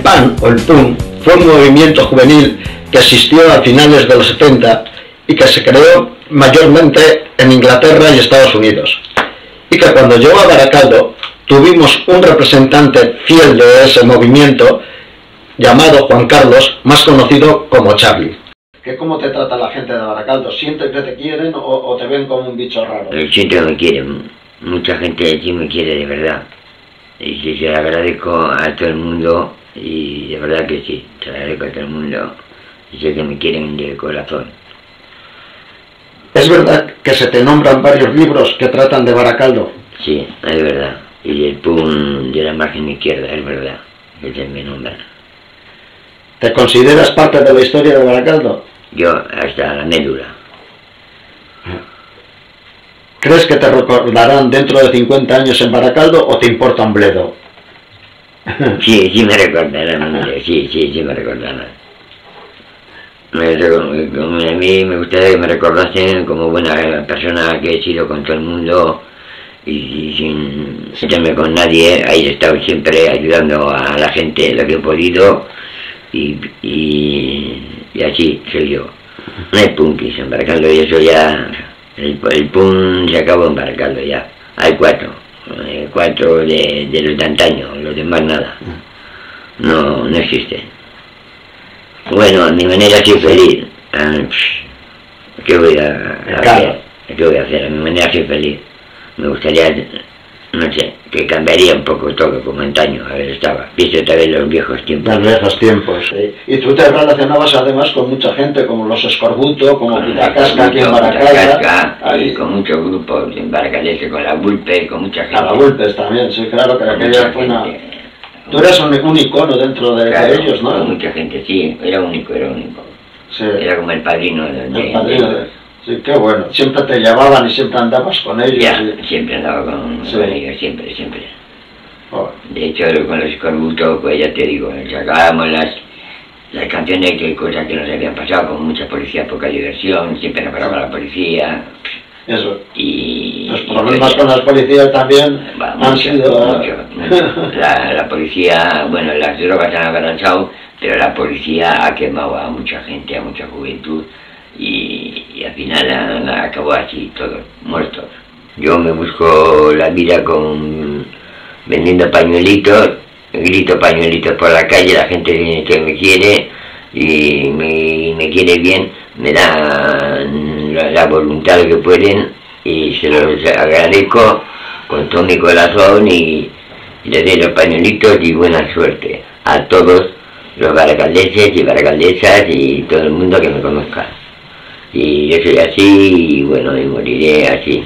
PAN o el PUN fue un movimiento juvenil que existió a finales de los 70 y que se creó mayormente en Inglaterra y Estados Unidos. Y que cuando llegó a Baracaldo tuvimos un representante fiel de ese movimiento llamado Juan Carlos, más conocido como Charlie. ¿Qué, ¿Cómo te trata la gente de Baracaldo? ¿Sienten que te quieren o, te ven como un bicho raro? Siento que me quieren. Mucha gente aquí me quiere de verdad. Y se lo agradezco a todo el mundo y de verdad que sí, se lo agradezco a todo el mundo y sé que me quieren de corazón. ¿Es verdad que se te nombran varios libros que tratan de Baracaldo? Sí, es verdad. Y el PUM de la margen izquierda, es verdad, que se me nombran. ¿Te consideras parte de la historia de Baracaldo? Yo, hasta la médula. ¿Crees que te recordarán dentro de 50 años en Baracaldo o te importa un bledo? Sí, sí me recordarán, sí, sí, sí me recordarán. a mí me gustaría que me recordasen como buena persona que he sido con todo el mundo y, sin sentarme con nadie, ahí he estado siempre ayudando a la gente lo que he podido y, y, así soy yo. No hay punkis en Baracaldo y eso ya, el, el punk se acabó en Baracaldo ya, hay cuatro, cuatro de, de los de antaño, los demás nada, no, no existen. Bueno, a mi manera soy feliz. Ah, ¿Qué voy a, hacer? ¿Qué voy a hacer? A mi manera soy feliz. Me gustaría no sé, que cambiaría un poco todo como antaño, a ver, estaba, viste otra vez los viejos tiempos. Los viejos tiempos, sí. Y tú te relacionabas además con mucha gente, como los Escorbuto, como Pitacasca aquí en Baracalda. Ahí. con muchos grupos en Baracalda, con la Vulpe, con mucha gente. A la Vulpes también, sí, claro, que aquella fue una... Tú eras un, icono dentro de, ellos, ¿no? mucha gente, sí, era único, era único. Sí. Era como el padrino de... El padrino de Sí, qué bueno. Siempre te llevaban y siempre andabas con ellos. Ya, siempre andaba con, ellos, siempre, siempre. Oh. De hecho, con los Corbuto, pues ya te digo, sacábamos las, las canciones que cosas que nos habían pasado, con mucha policía, poca diversión, siempre nos paraba la policía. Eso. Y, los problemas con las policías también han sido... La, la, policía, bueno, las drogas han agarrado, pero la policía ha quemado a mucha gente, a mucha juventud y, al final acabó así, todos muertos. Yo me busco la vida con vendiendo pañuelitos, grito pañuelitos por la calle, la gente que me quiere y me, quiere bien, me da la, voluntad que pueden y se los agradezco con todo mi corazón y, les doy los pañuelitos y buena suerte a todos los baracaldeses y baracaldesas y todo el mundo que me conozca y yo soy así y bueno, y moriré así,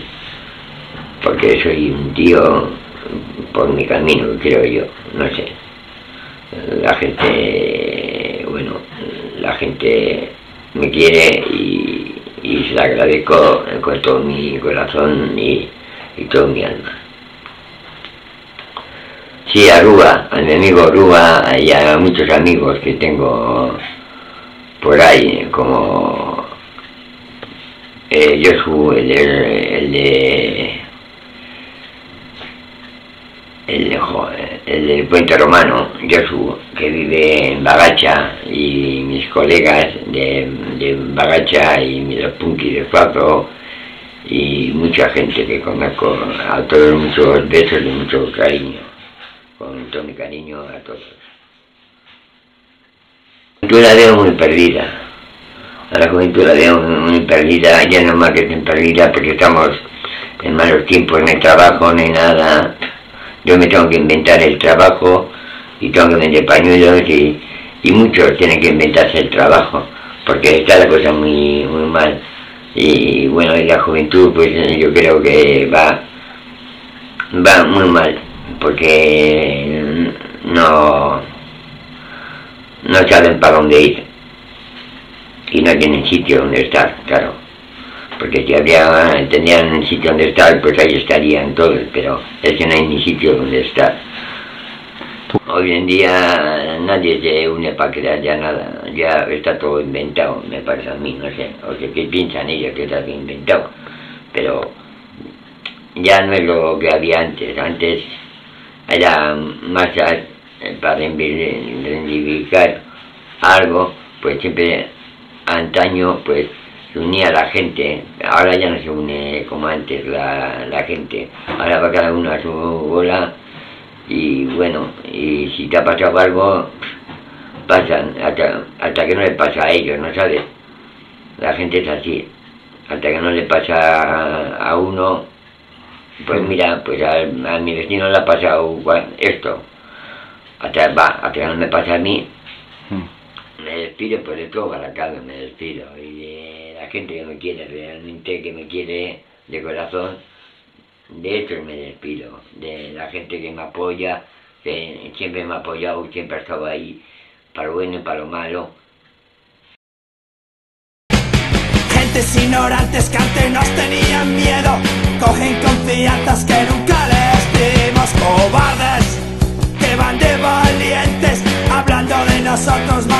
porque soy un tío por mi camino, creo yo, no sé. La gente, bueno, la gente me quiere y, se la agradezco con todo mi corazón y, y todo mi alma. Sí, a Ruba, a mi amigo Ruba y a muchos amigos que tengo por ahí, como eh, Josu, el de, el de puente romano, Josu, que vive en Bagacha, y mis colegas de, de Bagacha y los punkis de Fazo, y mucha gente que conozco, a todos muchos besos y mucho cariño, con todo mi cariño a todos. Yo la veo muy perdida, a la la veo muy perdida, ya no más que perdida porque estamos en malos tiempos, no hay trabajo, no hay nada. Yo me tengo que inventar el trabajo y tengo que vender pañuelos y, muchos tienen que inventarse el trabajo porque está la cosa muy, muy mal. Y bueno, en la juventud pues yo creo que va, va muy mal porque no, no saben para dónde ir y no tienen sitio donde estar, claro. Porque si había, tenían sitio donde estar, pues ahí estarían todos, pero es que no hay ni sitio donde estar. Hoy en día nadie se une para crear ya nada, ya está todo inventado, me parece a mí, no sé, o sea, qué piensan ellos que está inventado, pero ya no es lo que había antes, antes era más, eh, para reivindicar algo, pues siempre antaño pues se unía la gente, ahora ya no se une como antes la, la gente, ahora va cada uno a su bola y bueno, y si te ha pasado algo, pasan, hasta, hasta que no le pasa a ellos, ¿no sabes? La gente es así, hasta que no le pasa a uno, pues mira, pues a, mi vecino le ha pasado esto, hasta, va, hasta que no me pasa a mí, hmm. me despido pues de todo cara me despido, y de la gente que me quiere, realmente que me quiere de corazón, de esto me despido, de la gente que me apoya, que siempre me ha apoyado, siempre ha estado ahí, para lo bueno y para lo malo. Gentes ignorantes que antes nos tenían miedo, cogen confianzas que nunca les dimos, cobardes, que van de valientes, hablando de nosotros mal